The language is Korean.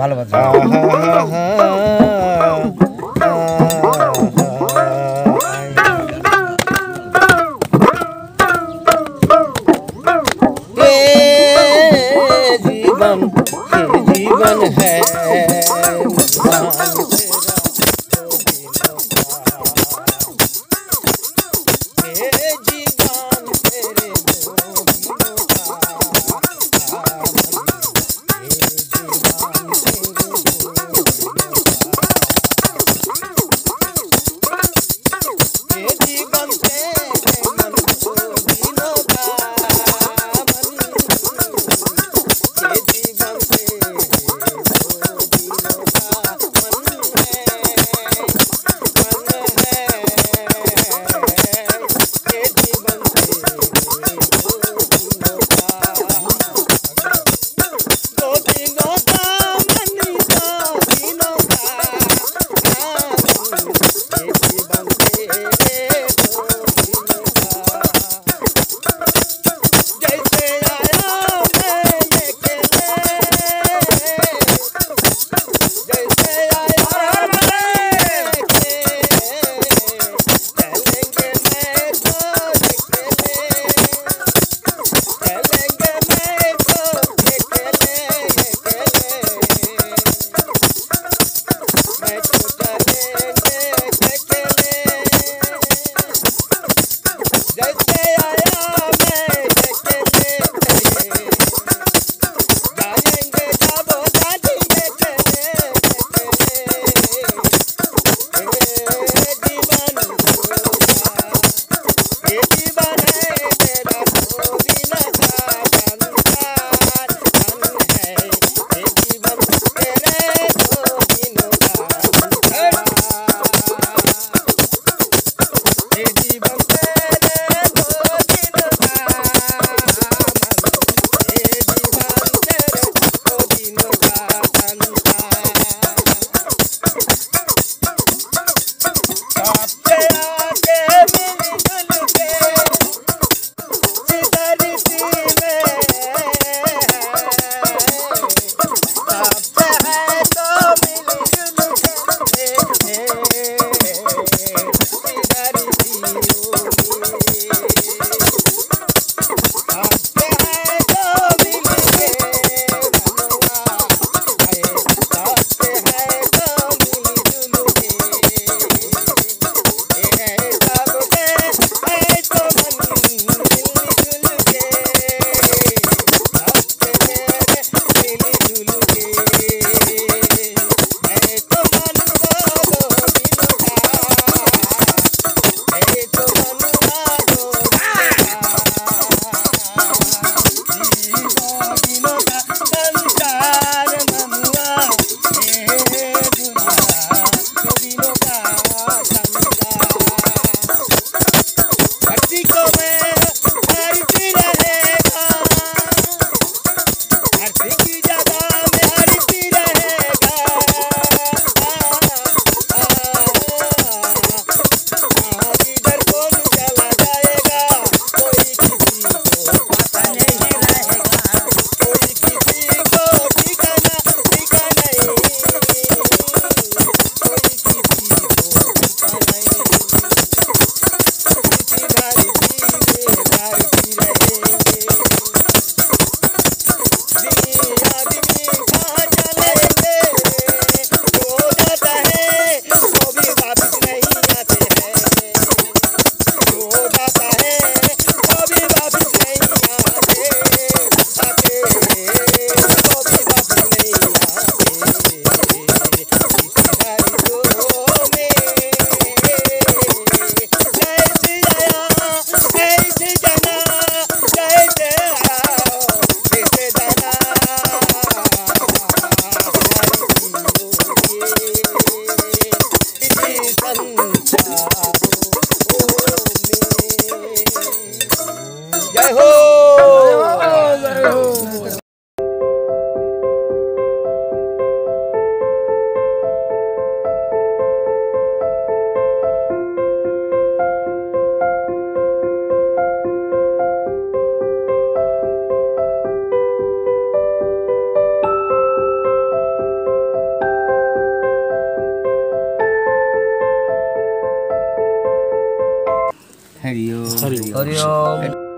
ভালো বাজে জীবন জীবন হ্যাঁ बने Rico. Bye. ありがう。